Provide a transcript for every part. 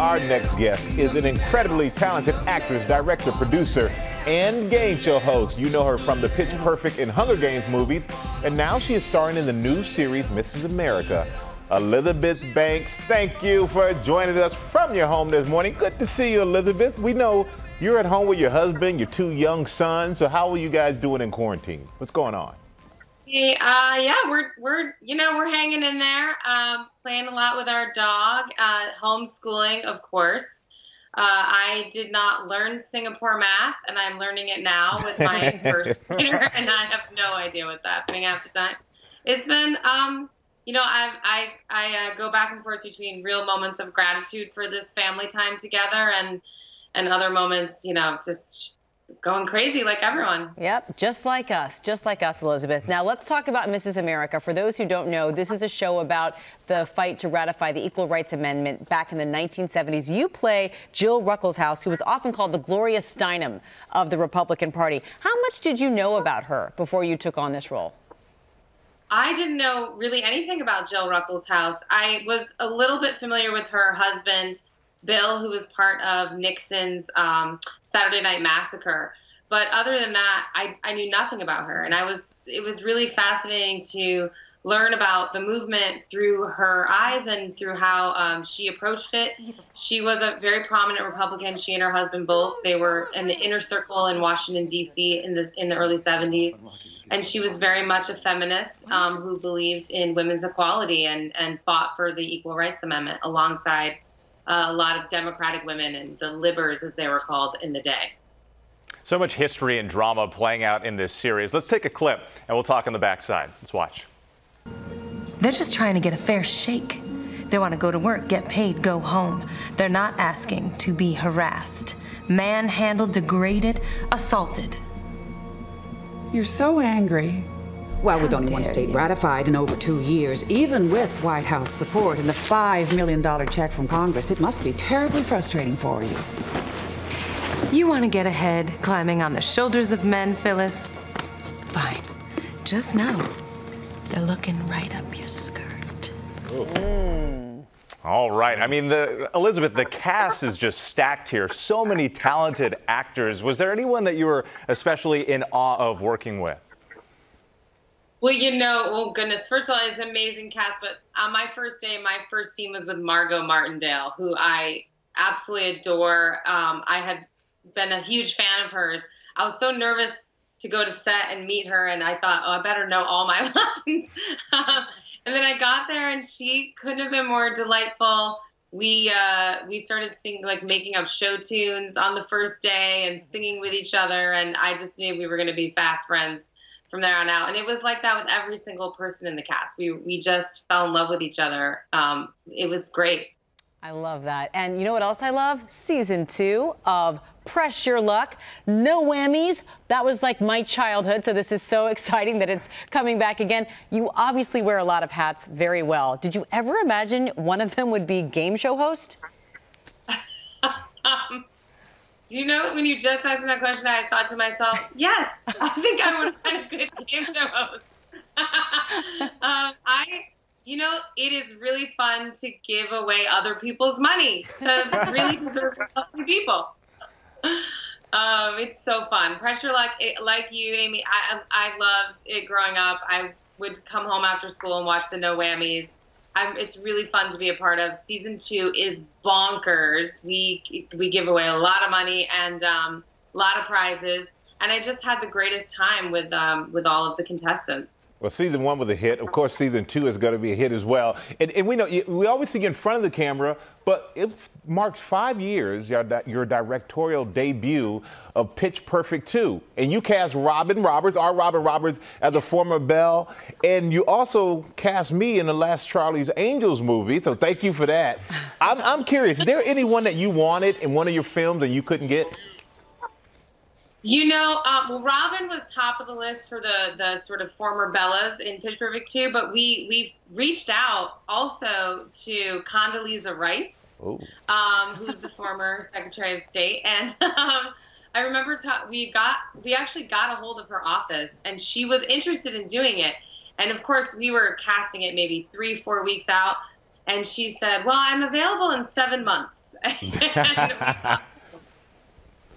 Our next guest is an incredibly talented actress, director, producer, and game show host. You know her from the Pitch Perfect and Hunger Games movies, and now she is starring in the new series Mrs. America. Elizabeth Banks, thank you for joining us from your home this morning. Good to see you, Elizabeth. We know you're at home with your husband, your two young sons. So how are you guys doing in quarantine? What's going on? Hey, uh, yeah, we're we're you know we're hanging in there, um, playing a lot with our dog, uh, homeschooling, of course. Uh, I did not learn Singapore math, and I'm learning it now with my first grader, and I have no idea what's happening half the time. It's been, um, you know, I I I uh, go back and forth between real moments of gratitude for this family time together, and and other moments, you know, just going crazy like everyone. Yep, just like us, just like us, Elizabeth. Now let's talk about Mrs. America. For those who don't know, this is a show about the fight to ratify the Equal Rights Amendment back in the 1970s. You play Jill Ruckelshaus, who was often called the Gloria Steinem of the Republican Party. How much did you know about her before you took on this role? I didn't know really anything about Jill Ruckelshaus. I was a little bit familiar with her husband Bill, who was part of Nixon's um, Saturday Night Massacre. But other than that, I, I knew nothing about her, and I was it was really fascinating to learn about the movement through her eyes and through how um, she approached it. She was a very prominent Republican. She and her husband both. They were in the inner circle in Washington D.C. in the in the early 70s, and she was very much a feminist um, who believed in women's equality and and fought for the Equal Rights Amendment alongside uh, a lot of Democratic women and the libbers, as they were called in the day. So much history and drama playing out in this series. Let's take a clip and we'll talk on the backside. Let's watch. They're just trying to get a fair shake. They want to go to work, get paid, go home. They're not asking to be harassed, manhandled, degraded, assaulted. You're so angry. Well, with only one state you. ratified in over two years, even with White House support and the $5 million check from Congress, it must be terribly frustrating for you. You want to get ahead, climbing on the shoulders of men, Phyllis? Fine. Just know, they're looking right up your skirt. All right. I mean, the Elizabeth, the cast is just stacked here. So many talented actors. Was there anyone that you were especially in awe of working with? Well, you know, oh goodness. First of all, it's an amazing cast. But on my first day, my first scene was with Margot Martindale, who I absolutely adore. Um, I had been a huge fan of hers. I was so nervous to go to set and meet her, and I thought, oh, I better know all my lines. and then I got there, and she couldn't have been more delightful. We uh, we started singing, like making up show tunes on the first day and singing with each other, and I just knew we were going to be fast friends from there on out. And it was like that with every single person in the cast. We we just fell in love with each other. Um, it was great. I love that. And you know what else I love? Season two of Press Your Luck. No whammies. That was like my childhood. So this is so exciting that it's coming back again. You obviously wear a lot of hats very well. Did you ever imagine one of them would be game show host? Do you know when you just asked me that question, I thought to myself, yes, I think I would have been a good game show host. um, I, you know, it is really fun to give away other people's money to really deserve people. Um, it's so fun. Press Your Luck, it, like you, Amy, I, I loved it growing up. I would come home after school and watch the No Whammies. I'm, it's really fun to be a part of. Season two is bonkers. We we give away a lot of money and um, a lot of prizes, and I just had the greatest time with um, with all of the contestants. Well, season one was a hit. Of course, season two is going to be a hit as well. And, and we know we always see you in front of the camera, but it marks five years your, your directorial debut of Pitch Perfect 2. And you cast Robin Roberts, our Robin Roberts, as a former Belle. And you also cast me in the last Charlie's Angels movie. So thank you for that. I'm, I'm curious, is there anyone that you wanted in one of your films and you couldn't get? You know, um, well, Robin was top of the list for the the sort of former Bellas in Pitch Perfect 2, but we we reached out also to Condoleezza Rice, um, who's the former Secretary of State, and um, I remember ta- we got we actually got a hold of her office, and she was interested in doing it, and of course we were casting it maybe three four weeks out, and she said, "Well, I'm available in seven months."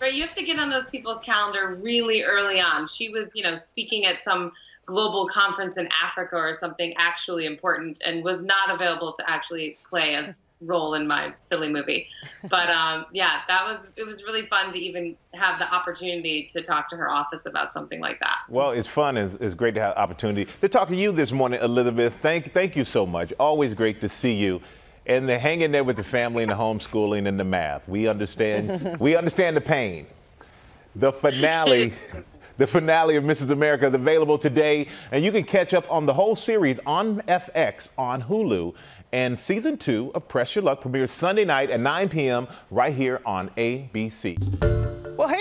right, you have to get on those people's calendar really early on. She was, you know, speaking at some global conference in Africa or something actually important and was not available to actually play a role in my silly movie. But um, yeah, that was it was really fun to even have the opportunity to talk to her office about something like that. Well, it's fun. It's, it's great to have opportunity to talk to you this morning, Elizabeth. Thank thank you so much. Always great to see you. And the hanging there with the family and the homeschooling and the math. We understand. we understand the pain. The finale. The finale of Mrs. America is available today, and you can catch up on the whole series on FX on Hulu. And season two of Press Your Luck premieres Sunday night at 9 p.m. right here on ABC.